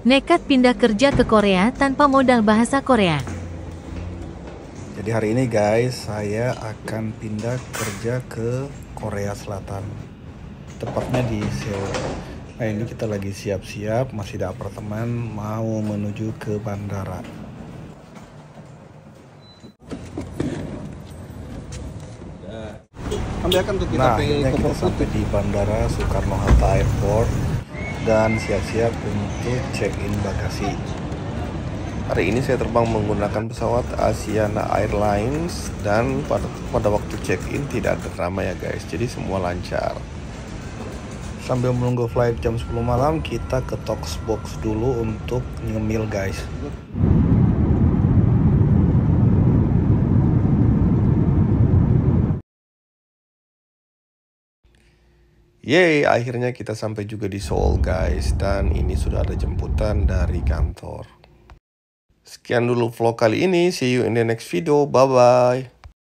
Nekat pindah kerja ke Korea tanpa modal bahasa Korea. Jadi hari ini guys, saya akan pindah kerja ke Korea Selatan. Tepatnya di Seoul. Nah ini kita lagi siap-siap, masih di apartemen, mau menuju ke bandara. Ambilkan tuh kita Nah, akhirnya kita sampai di Bandara Soekarno-Hatta Airport dan siap-siap untuk check-in bagasi. Hari ini saya terbang menggunakan pesawat Asiana Airlines dan pada, pada waktu check-in tidak ada drama ya guys, jadi semua lancar. Sambil menunggu flight jam 10 malam, kita ke Box dulu untuk ngemil guys. Yeay, akhirnya kita sampai juga di Seoul guys dan ini sudah ada jemputan dari kantor. Sekian dulu vlog kali ini, see you in the next video, bye bye.